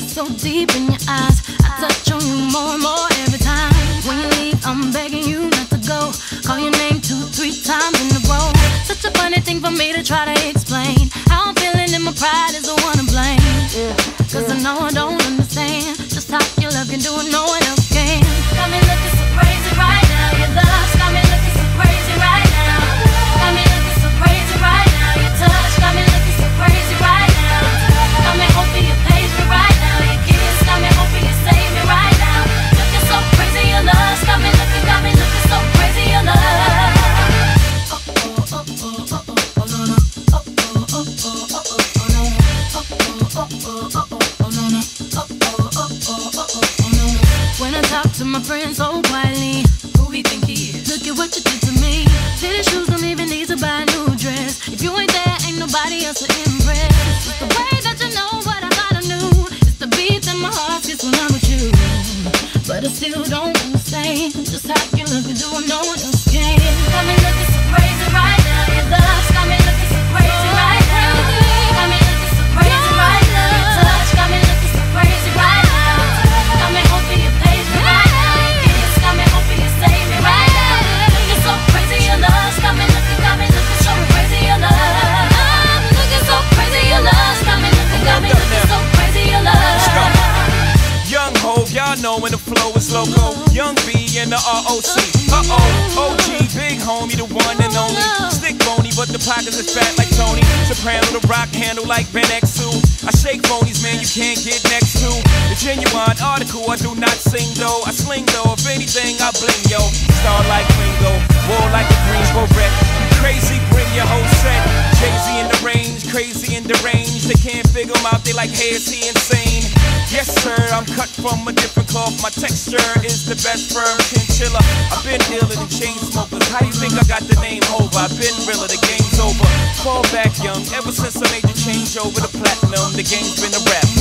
so deep in your eyes. I touch on you more and more every time. When you leave, I'm begging you not to go. Call your name two, three times in a row. Such a funny thing for me to try to explain. How I'm feeling and my pride is the one to blame. Cause I know I don't understand just how your love can do it, to my friends oh, so quietly, who he think he is? Look at what you did to me. Fitted shoes don't even need to buy a new dress. If you ain't there, ain't nobody else to impress. It's the way that you know what I I knew. It's the beat that my heart gets when I'm with you. But I still don't understand just how you look and do what no one else can. Got me looking know the flow is loco. Young B and the ROC. Uh oh, OG, big homie, the one and only. Stick bony, but the pockets are fat like Tony. Soprano, the rock handle like Ben X2. I shake phonies, man, you can't get next to. The genuine article, I do not sing though. I sling though, if anything, I bling yo. Star like Ringo, the range. They can't figure him out, they like, hey, is he insane? Yes, sir, I'm cut from a different cloth. My texture is the best firm chinchilla. I've been dealing in chain smokers. How you think I got the name over? I've been realer, the game's over. Fall back young, ever since I made the change over to platinum, the game's been a rap one.